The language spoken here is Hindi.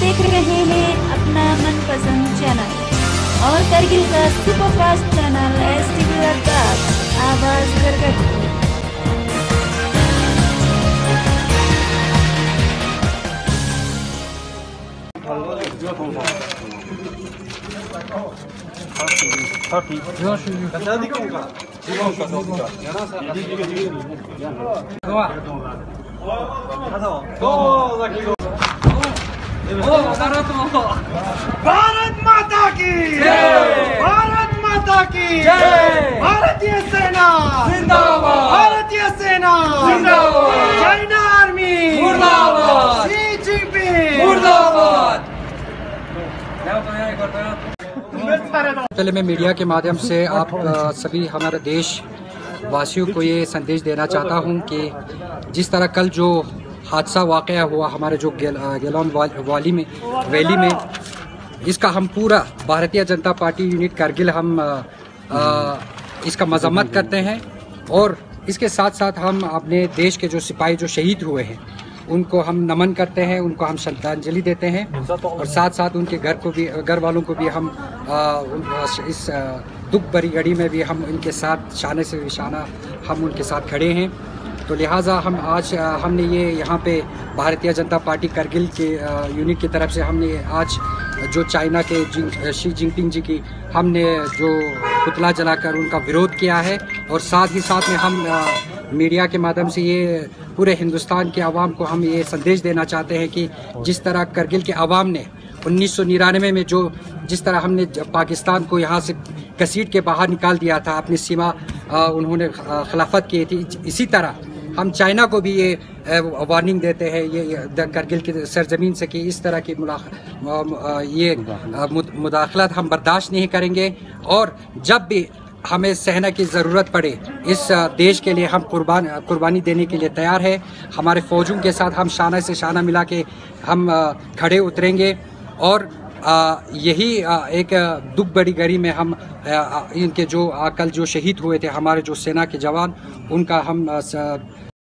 देख रहे हैं अपना मनपसंद चैनल और करगिल का superfast channel S TV Ladakh आवाज़ करगट भारत माता की। भारत माता की। भारतीय सेना। जिंदाबाद। भारतीय सेना। जिंदाबाद। China army. मुर्दाबाद। Xi Jinping. मुर्दाबाद। पहले मैं मीडिया के माध्यम से आप सभी हमारे देश वासियों को ये संदेश देना चाहता हूँ कि जिस तरह कल जो हादसा वाक़ हुआ हमारे जो गेल, गेलौन वाल, में वैली में इसका हम पूरा भारतीय जनता पार्टी यूनिट करगिल हम अ, अ, इसका मजम्मत करते हैं और इसके साथ साथ हम अपने देश के जो सिपाही जो शहीद हुए हैं उनको हम नमन करते हैं उनको हम श्रद्धांजलि देते हैं और साथ साथ उनके घर को भी घर वालों को भी हम आ, इस दुख भरी घड़ी में भी हम उनके साथ शाने से निशाना हम उनके साथ खड़े हैं। तो लिहाजा हम आज हमने ये यहाँ पे भारतीय जनता पार्टी करगिल के यूनिट की तरफ़ से हमने आज जो चाइना के जिंग, शी जिनपिंग जी की हमने जो पुतला जलाकर उनका विरोध किया है और साथ ही साथ में हम मीडिया के माध्यम से ये पूरे हिंदुस्तान के आवाम को हम ये संदेश देना चाहते हैं कि जिस तरह करगिल के आवाम ने उन्नीस सौ निन्यानवे में जो जिस तरह हमने पाकिस्तान को यहाँ से कसीट के बाहर निकाल दिया था अपनी सीमा उन्होंने खिलाफत की थी इसी तरह हम चाइना को भी ये वार्निंग देते हैं ये करगिल की सरजमीन से कि इस तरह की ये मुदाखलत। हम बर्दाश्त नहीं करेंगे। और जब भी हमें सहना की ज़रूरत पड़े इस देश के लिए हम कुर्बान कुर्बानी देने के लिए तैयार है। हमारे फौजों के साथ हम शाना से शाना मिला के हम खड़े उतरेंगे। और यही एक दुख बड़ी गरी में हम इनके जो कल जो शहीद हुए थे, हमारे जो सेना के जवान, उनका हम